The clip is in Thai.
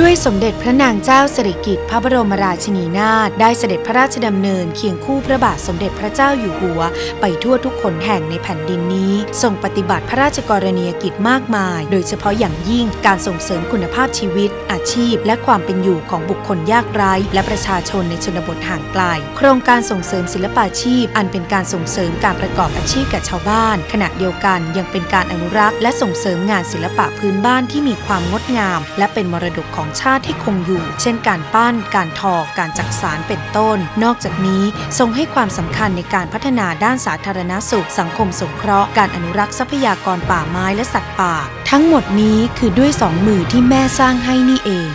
ด้วยสมเด็จพระนางเจ้าสิริกิติ์พระบรมราชินีนาถได้เสด็จพระราชดำเนินเคียงคู่พระบาทสมเด็จพระเจ้าอยู่หัว ไปทั่วทุกขนแห่งในแผ่นดินนี้ทรงปฏิบัติพระราชกรณียกิจมากมาย โดยเฉพาะอย่างยิ่งการส่งเสริมคุณภาพชีวิต อาชีพ และความเป็นอยู่ของบุคคลยากไร้และประชาชนในชนบทห่างไกล โครงการส่งเสริมศิลปาชีพ อันเป็นการส่งเสริมการประกอบอาชีพแก่ชาวบ้าน ขณะเดียวกันยังเป็นการอนุรักษ์ และส่งเสริมงานศิลปะพื้นบ้านที่มีความงดงาม และเป็นมรดกของของชาติให้คงอยู่ เช่นการปั้น การทอ การจักสารเป็นต้น นอกจากนี้ทรงให้ความสำคัญในการพัฒนาด้านสาธารณสุข สังคมสงเคราะห์ การอนุรักษ์ทรัพยากรป่าไม้และสัตว์ป่า ทั้งหมดนี้คือด้วยสองมือที่แม่สร้างให้นี่เอง